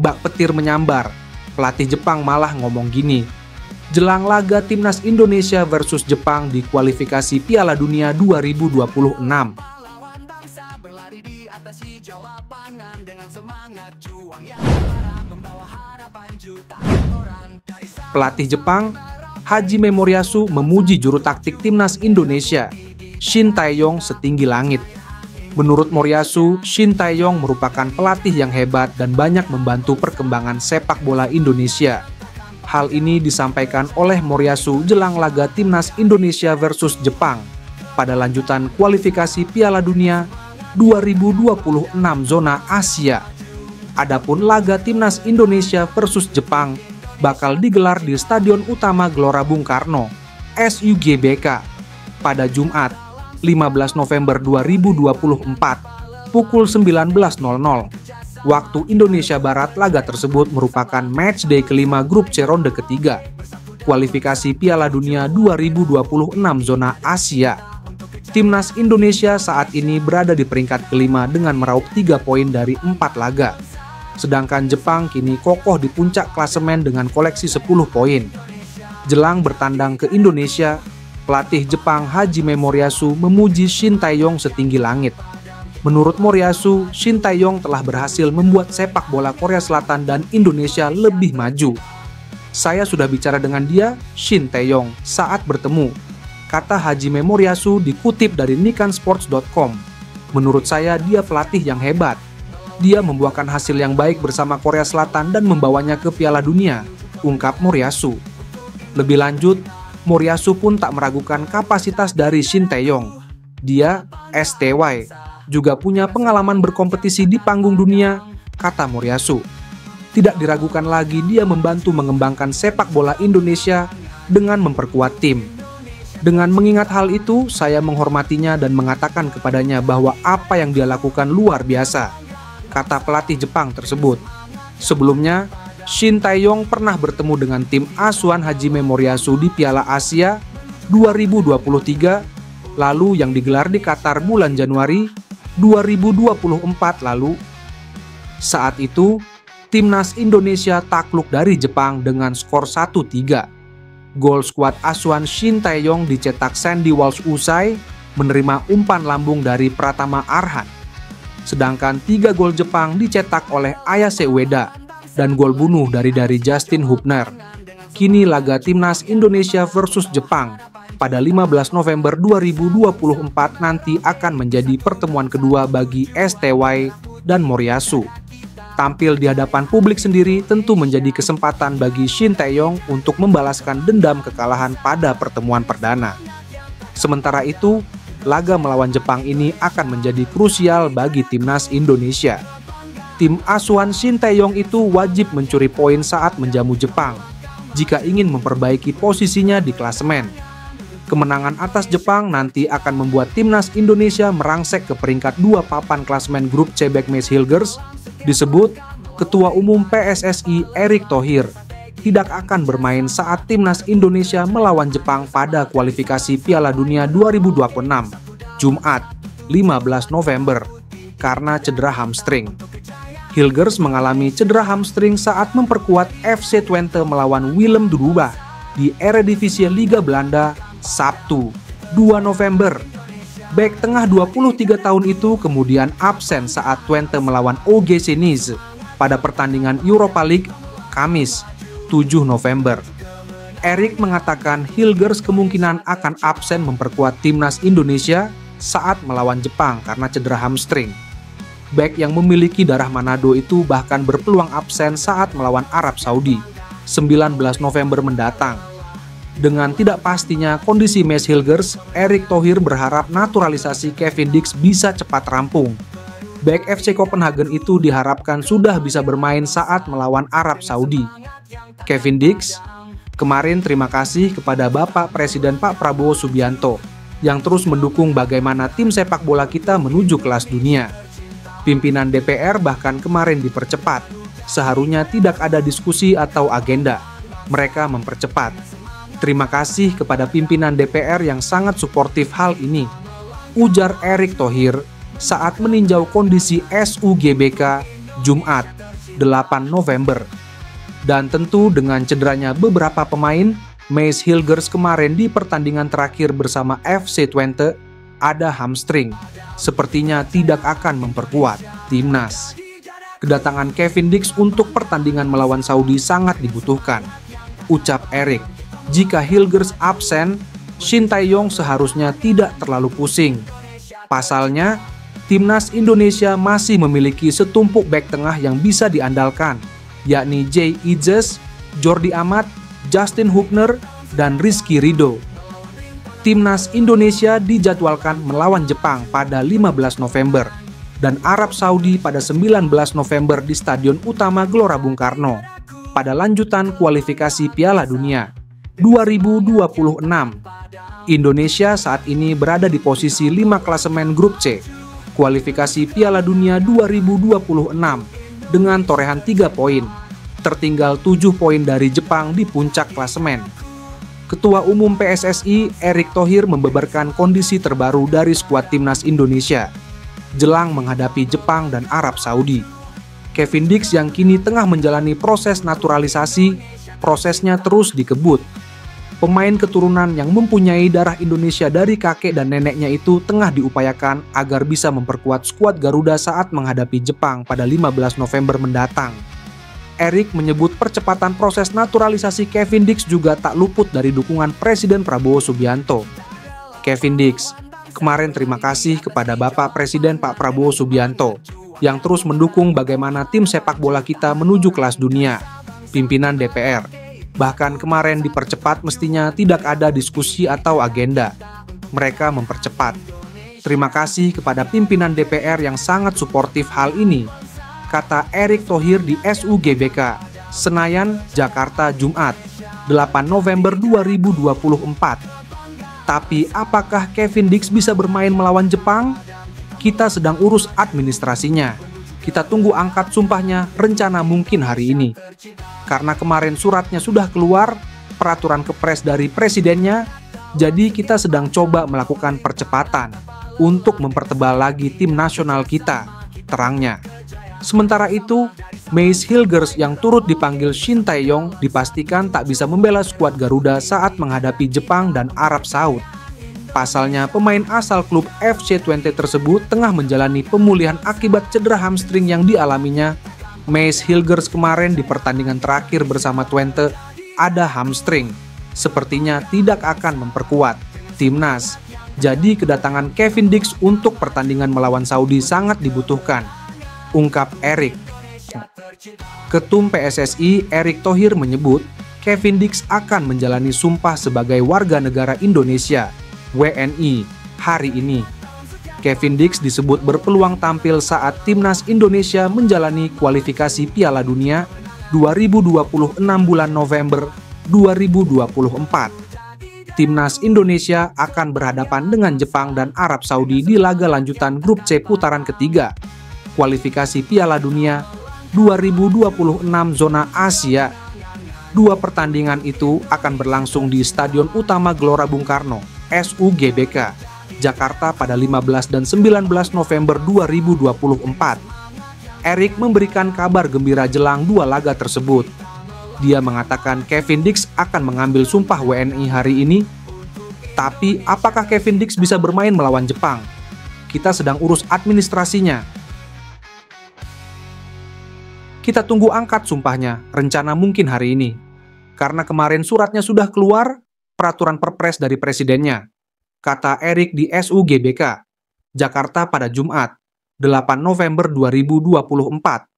bak petir menyambar. Pelatih Jepang malah ngomong gini, jelang laga timnas Indonesia versus Jepang di kualifikasi Piala Dunia 2026. Pelatih Jepang, Haji Memoriasu memuji juru taktik timnas Indonesia, Shin Taeyong setinggi langit. Menurut Moriyasu, Shin Taeyong merupakan pelatih yang hebat dan banyak membantu perkembangan sepak bola Indonesia. Hal ini disampaikan oleh Moriyasu jelang laga timnas Indonesia versus Jepang pada lanjutan kualifikasi Piala Dunia 2026 zona Asia. Adapun laga timnas Indonesia versus Jepang bakal digelar di Stadion Utama Gelora Bung Karno, SUGBK, pada Jumat 15 November 2024 pukul 19.00 waktu Indonesia Barat laga tersebut merupakan match day kelima grup C ronde ketiga kualifikasi Piala Dunia 2026 zona Asia. Timnas Indonesia saat ini berada di peringkat kelima dengan meraup 3 poin dari 4 laga. Sedangkan Jepang kini kokoh di puncak klasemen dengan koleksi 10 poin. Jelang bertandang ke Indonesia, pelatih Jepang Haji Memoriasu memuji Shin Taeyong setinggi langit. Menurut Moriyasu, Shin Taeyong telah berhasil membuat sepak bola Korea Selatan dan Indonesia lebih maju. Saya sudah bicara dengan dia, Shin Taeyong, saat bertemu. Kata Haji Memoriasu dikutip dari nikansports.com. Menurut saya dia pelatih yang hebat. Dia membuahkan hasil yang baik bersama Korea Selatan dan membawanya ke Piala Dunia, ungkap Moriyasu. Lebih lanjut, Moriyasu pun tak meragukan kapasitas dari Shin Taeyong. Dia, STY, juga punya pengalaman berkompetisi di panggung dunia, kata Moriyasu. Tidak diragukan lagi dia membantu mengembangkan sepak bola Indonesia dengan memperkuat tim. Dengan mengingat hal itu, saya menghormatinya dan mengatakan kepadanya bahwa apa yang dia lakukan luar biasa, kata pelatih Jepang tersebut. Sebelumnya, Shin Taeyong pernah bertemu dengan tim asuhan Haji Memoriasu di Piala Asia 2023, lalu yang digelar di Qatar bulan Januari 2024 lalu. Saat itu, timnas Indonesia takluk dari Jepang dengan skor 1-3. Gol skuad asuhan Shin Taeyong dicetak Sandy Walsh usai menerima umpan lambung dari Pratama Arhan. Sedangkan tiga gol Jepang dicetak oleh Ayase Ueda dan gol bunuh dari dari Justin Hubner. Kini laga timnas Indonesia versus Jepang pada 15 November 2024 nanti akan menjadi pertemuan kedua bagi STY dan Moriyasu tampil di hadapan publik sendiri tentu menjadi kesempatan bagi Shin Taeyong untuk membalaskan dendam kekalahan pada pertemuan perdana. Sementara itu, laga melawan Jepang ini akan menjadi krusial bagi timnas Indonesia. Tim asuhan Shin Taeyong itu wajib mencuri poin saat menjamu Jepang jika ingin memperbaiki posisinya di klasemen. Kemenangan atas Jepang nanti akan membuat timnas Indonesia merangsek ke peringkat dua papan klasemen grup C Backmace Hilgers disebut Ketua Umum PSSI Erick Thohir tidak akan bermain saat timnas Indonesia melawan Jepang pada kualifikasi Piala Dunia 2026 Jumat 15 November karena cedera hamstring. Hilgers mengalami cedera hamstring saat memperkuat FC Twente melawan Willem Druba di Eredivisie Liga Belanda Sabtu 2 November Back tengah 23 tahun itu kemudian absen saat Twente melawan OGC Nice pada pertandingan Europa League Kamis 7 November. Erik mengatakan Hilgers kemungkinan akan absen memperkuat timnas Indonesia saat melawan Jepang karena cedera hamstring. Back yang memiliki darah Manado itu bahkan berpeluang absen saat melawan Arab Saudi 19 November mendatang dengan tidak pastinya kondisi Mes Hilgers, Erick Thohir berharap naturalisasi Kevin Dix bisa cepat rampung. Back FC Copenhagen itu diharapkan sudah bisa bermain saat melawan Arab Saudi. Kevin Dix, kemarin terima kasih kepada Bapak Presiden Pak Prabowo Subianto yang terus mendukung bagaimana tim sepak bola kita menuju kelas dunia. Pimpinan DPR bahkan kemarin dipercepat. Seharusnya tidak ada diskusi atau agenda. Mereka mempercepat Terima kasih kepada pimpinan DPR yang sangat suportif hal ini, ujar Erick Thohir saat meninjau kondisi SUGBK Jumat 8 November. Dan tentu dengan cederanya beberapa pemain, Mace Hilgers kemarin di pertandingan terakhir bersama FC Twente ada hamstring. Sepertinya tidak akan memperkuat timnas. Kedatangan Kevin Dix untuk pertandingan melawan Saudi sangat dibutuhkan. Ucap Erik, jika Hilgers absen, Shin Tae-yong seharusnya tidak terlalu pusing. Pasalnya, timnas Indonesia masih memiliki setumpuk back tengah yang bisa diandalkan, yakni Jay Ijes, Jordi Amat, Justin Hubner, dan Rizky Rido. Timnas Indonesia dijadwalkan melawan Jepang pada 15 November dan Arab Saudi pada 19 November di Stadion Utama Gelora Bung Karno pada lanjutan kualifikasi Piala Dunia 2026. Indonesia saat ini berada di posisi 5 klasemen grup C kualifikasi Piala Dunia 2026 dengan torehan 3 poin tertinggal 7 poin dari Jepang di puncak klasemen. Ketua Umum PSSI Erick Thohir membeberkan kondisi terbaru dari skuad timnas Indonesia jelang menghadapi Jepang dan Arab Saudi. Kevin Dix yang kini tengah menjalani proses naturalisasi, prosesnya terus dikebut. Pemain keturunan yang mempunyai darah Indonesia dari kakek dan neneknya itu tengah diupayakan agar bisa memperkuat skuad Garuda saat menghadapi Jepang pada 15 November mendatang. Erik menyebut percepatan proses naturalisasi Kevin Dix juga tak luput dari dukungan Presiden Prabowo Subianto. Kevin Dix, kemarin terima kasih kepada Bapak Presiden Pak Prabowo Subianto yang terus mendukung bagaimana tim sepak bola kita menuju kelas dunia. Pimpinan DPR, bahkan kemarin dipercepat mestinya tidak ada diskusi atau agenda. Mereka mempercepat. Terima kasih kepada pimpinan DPR yang sangat suportif hal ini kata Erick Thohir di SUGBK, Senayan, Jakarta, Jumat, 8 November 2024. Tapi apakah Kevin Dix bisa bermain melawan Jepang? Kita sedang urus administrasinya. Kita tunggu angkat sumpahnya rencana mungkin hari ini. Karena kemarin suratnya sudah keluar, peraturan kepres dari presidennya, jadi kita sedang coba melakukan percepatan untuk mempertebal lagi tim nasional kita, terangnya. Sementara itu, Mace Hilgers yang turut dipanggil Shin Tae-yong dipastikan tak bisa membela skuad Garuda saat menghadapi Jepang dan Arab Saud. Pasalnya, pemain asal klub FC Twente tersebut tengah menjalani pemulihan akibat cedera hamstring yang dialaminya. Mace Hilgers kemarin di pertandingan terakhir bersama Twente ada hamstring. Sepertinya tidak akan memperkuat timnas. Jadi kedatangan Kevin Dix untuk pertandingan melawan Saudi sangat dibutuhkan ungkap Erik. Ketum PSSI Erik Thohir menyebut Kevin Dix akan menjalani sumpah sebagai warga negara Indonesia WNI hari ini. Kevin Dix disebut berpeluang tampil saat timnas Indonesia menjalani kualifikasi Piala Dunia 2026 bulan November 2024. Timnas Indonesia akan berhadapan dengan Jepang dan Arab Saudi di laga lanjutan grup C putaran ketiga kualifikasi Piala Dunia 2026 zona Asia. Dua pertandingan itu akan berlangsung di Stadion Utama Gelora Bung Karno, SUGBK, Jakarta pada 15 dan 19 November 2024. Erik memberikan kabar gembira jelang dua laga tersebut. Dia mengatakan Kevin Dix akan mengambil sumpah WNI hari ini. Tapi apakah Kevin Dix bisa bermain melawan Jepang? Kita sedang urus administrasinya, kita tunggu angkat sumpahnya, rencana mungkin hari ini. Karena kemarin suratnya sudah keluar, peraturan perpres dari presidennya. Kata Erik di SUGBK, Jakarta pada Jumat, 8 November 2024.